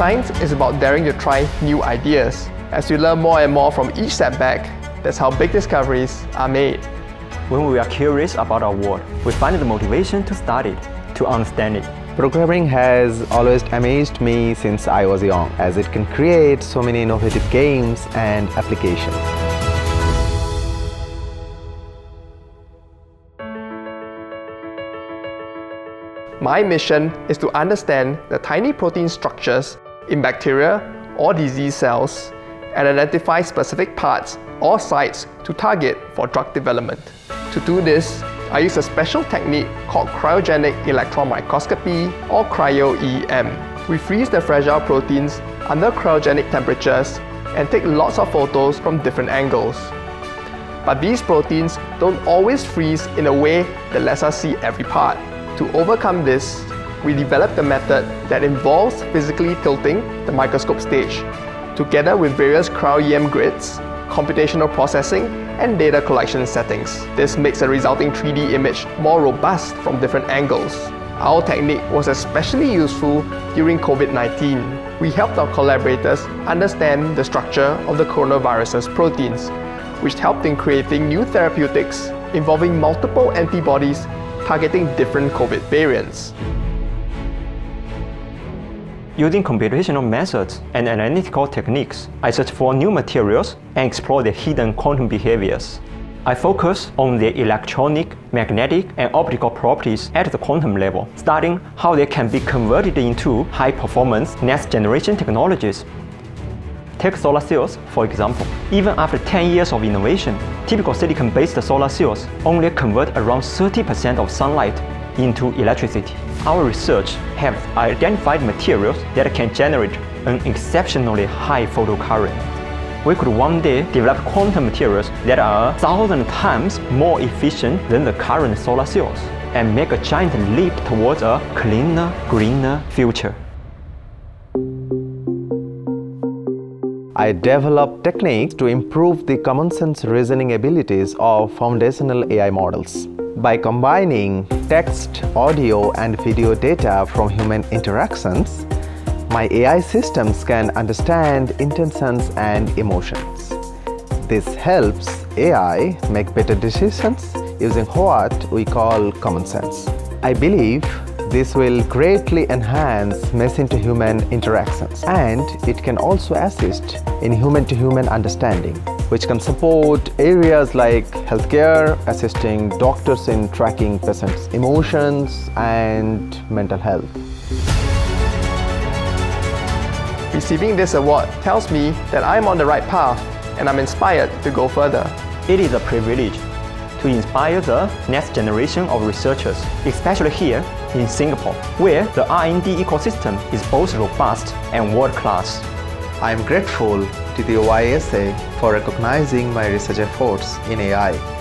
Science is about daring to try new ideas. As you learn more and more from each setback, that's how big discoveries are made. When we are curious about our world, we find the motivation to study it, to understand it. Programming has always amazed me since I was young, as it can create so many innovative games and applications. My mission is to understand the tiny protein structures in bacteria or disease cells and identify specific parts or sites to target for drug development. To do this, I use a special technique called cryogenic electron microscopy or cryo-EM. We freeze the fragile proteins under cryogenic temperatures and take lots of photos from different angles. But these proteins don't always freeze in a way that lets us see every part. To overcome this, we developed a method that involves physically tilting the microscope stage, together with various cryo-EM grids, computational processing, and data collection settings. This makes the resulting 3D image more robust from different angles. Our technique was especially useful during COVID-19. We helped our collaborators understand the structure of the coronavirus's proteins, which helped in creating new therapeutics involving multiple antibodies targeting different COVID variants. Using computational methods and analytical techniques, I search for new materials and explore their hidden quantum behaviors. I focus on their electronic, magnetic, and optical properties at the quantum level, studying how they can be converted into high-performance next-generation technologies. Take solar cells, for example. Even after 10 years of innovation, typical silicon-based solar cells only convert around 30% of sunlight into electricity. Our research has identified materials that can generate an exceptionally high photocurrent. We could one day develop quantum materials that are a thousand times more efficient than the current solar cells and make a giant leap towards a cleaner, greener future. I developed techniques to improve the common sense reasoning abilities of foundational AI models. By combining text, audio, and video data from human interactions, my AI systems can understand intentions and emotions. This helps AI make better decisions using what we call common sense. I believe this will greatly enhance machine-to-human interactions and it can also assist in human-to-human understanding which can support areas like healthcare, assisting doctors in tracking patients' emotions and mental health. Receiving this award tells me that I'm on the right path and I'm inspired to go further. It is a privilege to inspire the next generation of researchers, especially here in Singapore, where the R&D ecosystem is both robust and world-class. I am grateful to the YSA for recognizing my research efforts in AI